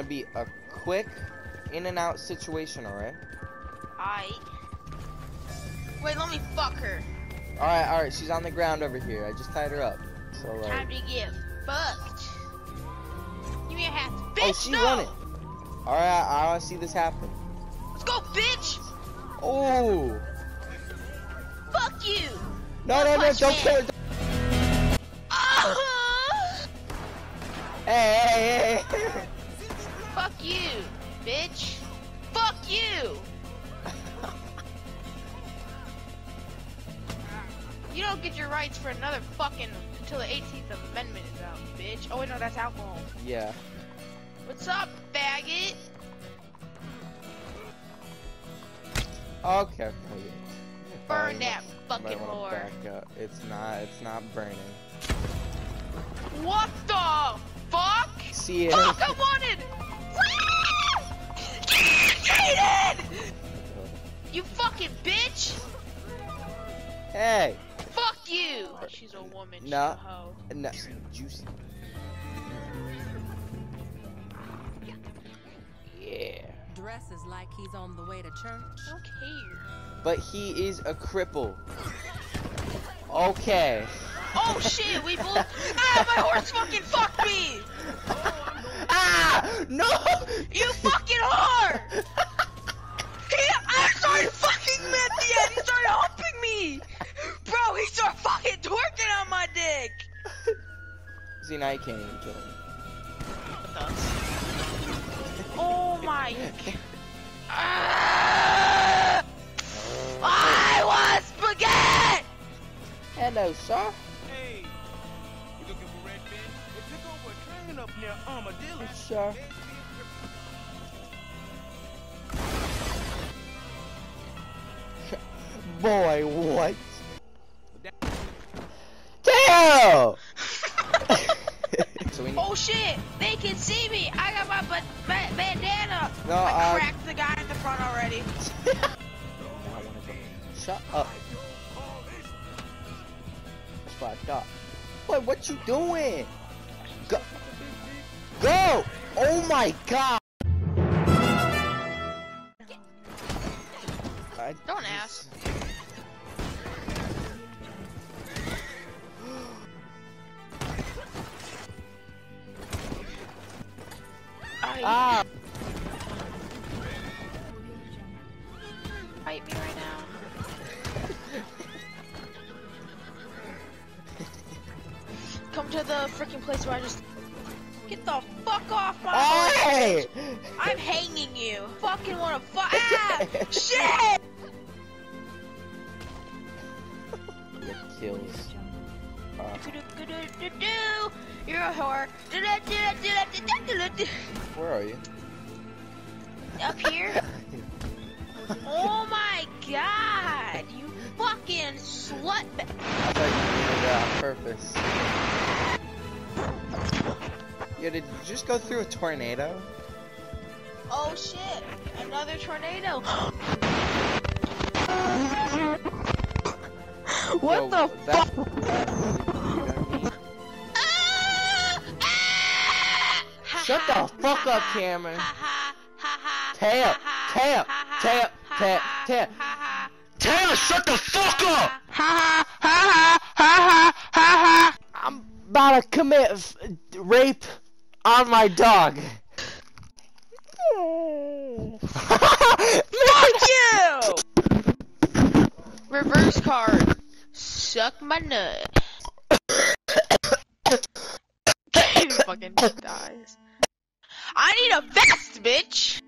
gonna be a quick in and out situation, alright? Alright. Wait, let me fuck her. Alright, alright, she's on the ground over here. I just tied her up. So, Time like. to get fucked. Give me a hat. Oh, bitch, Oh, she's no! running. Alright, I, I wanna see this happen. Let's go, bitch! Oh! Fuck you! No, no, no, don't me. kill her. Rights for another fucking until the 18th Amendment is out, bitch. Oh wait, no, that's alcohol. yeah. What's up, faggot? Okay. Burn that fucking wanna whore. back up. It's not. It's not burning. What the fuck? See it. Fuck, I wanted! Ah! Jaden! You fucking bitch! Hey. Fuck you! She's a woman, she's No. a hoe. Juicy. Yeah. Dresses like he's on the way to church. I don't care. But he is a cripple. Okay. Oh shit, we both- Ah, my horse fucking fucked me! ah! No! You fucking whore! See, now you can't even kill him. Oh my. I want spaghetti! Hello, sir. Hey, you looking for Red Ben? They took over a train up near Armadillo. Sure. Boy, what? Damn! So we need, Oh shit! They can see me! I got my ba- ba- bandana! No, I uh, cracked the guy in the front already. I wanna go. Shut up. That's what I thought. Boy, what you doing? Go. Go! Oh my god! Ah! fight me right now. Come to the freaking place where I just get the fuck off my horse. Hey! I'm hanging you. Fucking wanna fuck? Ah! Shit! Get kills. You're a whore. Where are you? Up here. Oh my god! You fucking slut. I thought you did that on purpose. Yeah, did you just go through a tornado? Oh shit! Another tornado. what Yo, the fuck? You know I mean? Shut the fuck up, Cameron. Ha ha ha ha. Tail, ha, ha, tail, ha, ha, tail, tail, tail. ha, ha, Taylor, shut the fuck up! ha, ha, ha, ha, ha, ha, ha. I'm about to commit f- rape on my dog. Fuck you! Reverse card. Suck my nut. he fucking dies. I need a vest, bitch!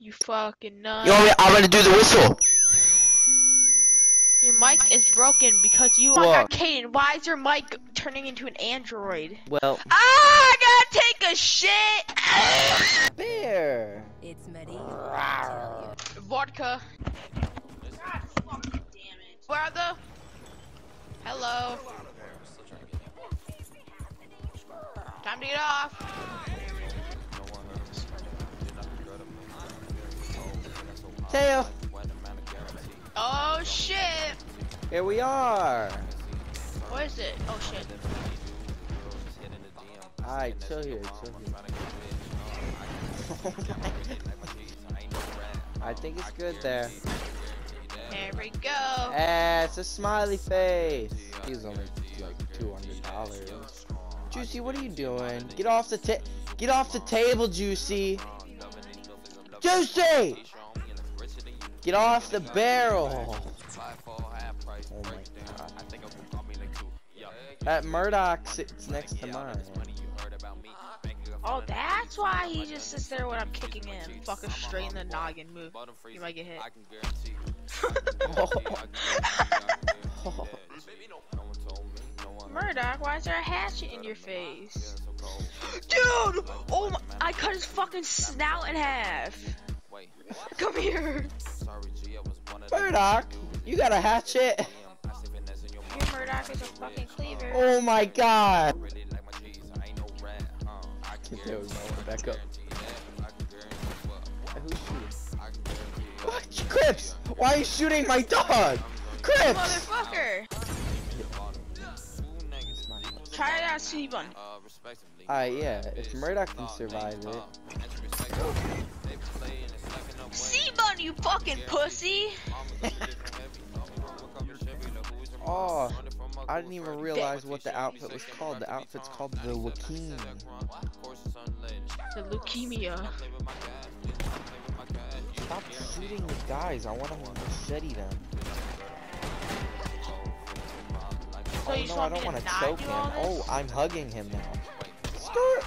You fucking nut. You want me? I'm gonna do the whistle. Your mic is broken because you What? got Caden. Why is your mic turning into an android? Well, Ah, I gotta take a shit! Beer! It's medieval, I tell you. Vodka. Hello. Time to get off. Tail. Oh shit. Here we are. What is it? Oh shit. Alright, chill here, chill here. I think it's good there. There we go. Eh, it's a smiley face. He's only like two hundred dollars. Juicy, what are you doing? Get off the ta- Get off the table, Juicy. Juicy! Get off the barrel. Oh my god. That Murdoch sits next to mine. Oh, that's why he just sits there when I'm kicking him. Fucking straight in the noggin move. You might get hit. why is there a hatchet in your face? Dude! Oh my, I cut his fucking snout in half. Come here. Murdoch, you got a hatchet? Your Murdoch is a fucking cleaver. Oh my god. There we go. Back up. Hey, Who's shooting? What? Crips! Why are you shooting my dog? Crips! Motherfucker! Try it out, C-Bun. Alright, yeah. If Murdoch can survive it. C-Bun, you fucking pussy! Oh, I didn't even realize what the outfit was called. The outfit's called the Wakeen. The leukemia. Stop shooting the guys. I want to machete them. So oh you no, I don't want to choke him. Oh, I'm hugging him now. Skirt!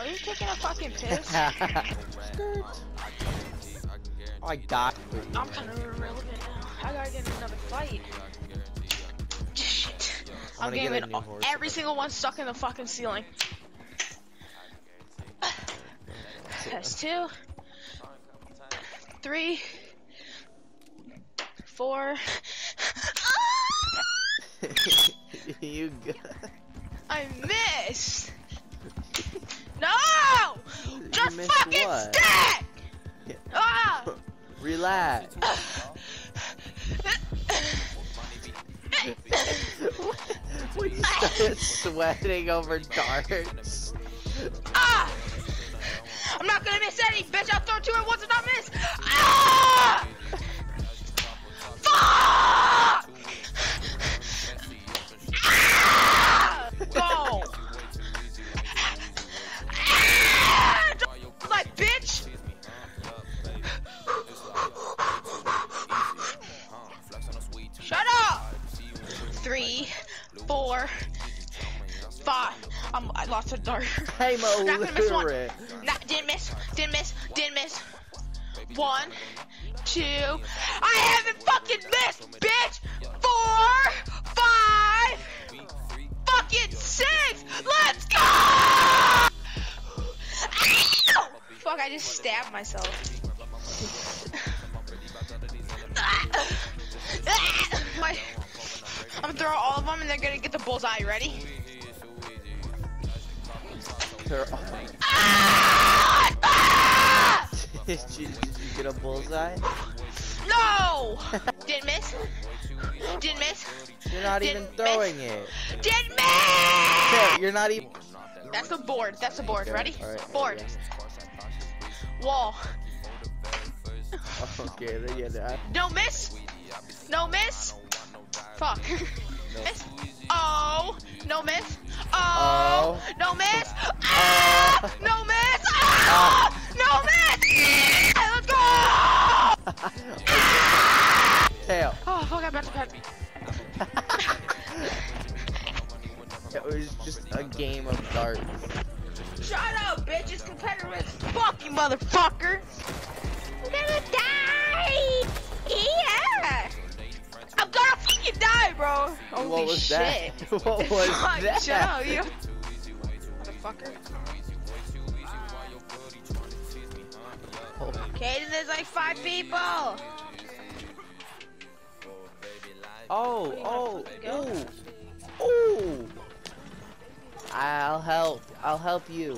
Are you taking a fucking piss? Skirt! Oh, I died. I'm kind of irrelevant now. I gotta get in another fight. Shit. I'm I'm get getting a new horse. every single one stuck in the fucking ceiling. That's two, three, four. you good? I missed. No! Just missed fucking what? stick! Ah! Relax. you started sweating over darts. Ah! I'm not gonna miss any, bitch. I'll throw two at once and not miss. Ah! Fuck! I'm, I lost a dart. I'm Not gonna miss one. Not, didn't miss, didn't miss, didn't miss. One, two. I haven't fucking missed, bitch. Four, five, fucking six. Let's go! Ow! Fuck, I just stabbed myself. My, I'm gonna throw all of them and they're gonna get the bullseye. Ready? They're all- Ah! Ah! did, you, did you get a bullseye? No! Didn't miss. Didn't miss. You're not even Didn't throwing it. Didn't Okay, miss! you're not even. That's the board. That's the board. Ready? alright, Board. Wall. Okay, then yeah, that. No miss. No miss. Fuck. miss. Oh. No miss. Oh. Oh. No miss. Ah! No miss. Ah! No miss. Let's go. Tail. Oh fuck! I about to pet. It was just a game of darts. Shut up, bitch! It's competitive fuck, you motherfucker! I'm gonna die! Yeah! I'm fucking die, bro! Holy what was shit! that? what was Fuck, that? Shut up, you motherfucker. Caden, there's like five people! Oh, oh, Go. ooh, ooh. I'll help. I'll help you.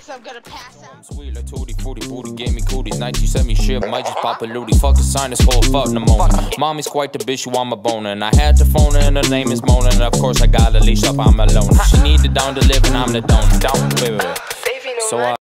So I'm gonna pass out. Sweet like tutti fruity booty gave me cooties. Night you sent me shit, might just pop a looty. Fuck a sign, it's full fuck pneumonia. Mommy's quite the bitch, you want my boner. And I had to phone her, and her name is Mona. And of course, I got a leash up, I'm alone. She need the down to live, and I'm the down. Down, wait, wait, wait. So I.